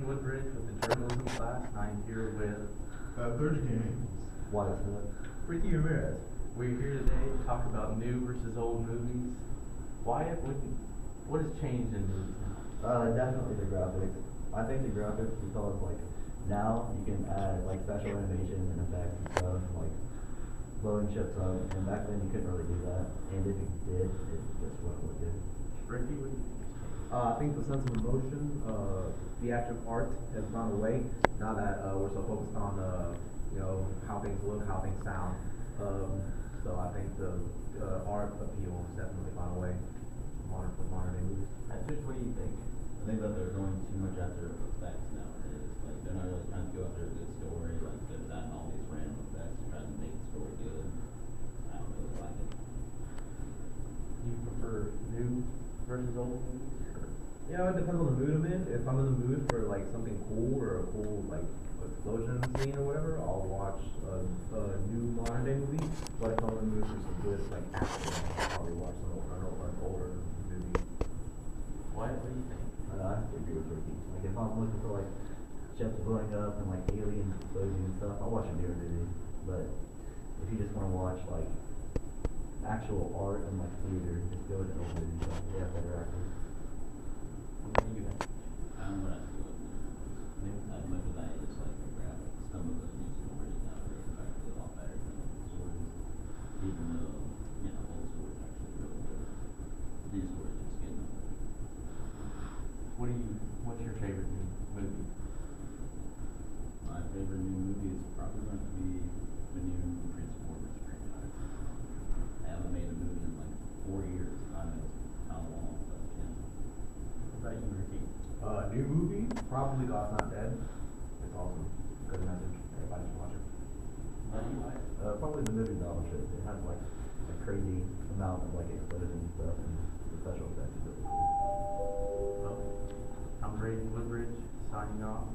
Woodbridge with the journalism class, and I'm here with Uh, third game. Why is? Ricky Ramirez. We're here today to talk about new versus old movies. Wyatt, what, what has changed in movies now? Uh, definitely the graphics. I think the graphics because like now you can add like special animations and effects and stuff, like blowing ships up, and back then you couldn't really do that. And if you did, it just wouldn't look good. Ricky, what do you think has changed? Uh, I think the sense of emotion, uh, the of art has gone away now that uh, we're so focused on uh, you know how things look, how things sound. Um, so I think the uh, art appeal has definitely gone away. Modern with modern day movies. Uh, Fish, what do you think? I think that they're going too much after effects nowadays. Like they're not really trying to go after a good story. Like they're just adding all these random effects to try to make the story good. I don't really like it. Do you prefer new versus old movies? Yeah, it depends on the mood I'm in. If I'm in the mood for like something cool or a cool like explosion scene or whatever, I'll watch a, a new modern day movie. But if I'm in the mood for some good like action, I'll probably watch an older, an older, an older movie. Wyatt, what do you think? And I agree with Ricky. Like if I'm looking for like ships blowing up and like aliens exploding and stuff, I'll watch a newer movie. But if you just wanna watch like actual art and like theater, just go with an old movie. So they have better actors. What do you think? I'm gonna have to go with new. As much as I dislike the graphics, some of the new stories nowadays are actually a lot better than old stories. Even though, you know, old stories are actually really good. New stories just get better. What do you, what's your favorite new movie? My favorite new movie is probably going to be the new Transformers franchise. They haven't made a movie in like four years. I know how long, but yeah. What about you, Ricky? Uh, new movie, probably God's Not Dead. It's awesome. Good message. Everybody should watch it. What about you, Wyatt? Probably the movie Battleship. It had like a crazy amount of like explosions and stuff, and special effects. Well, I'm Braden Woodbridge, signing off.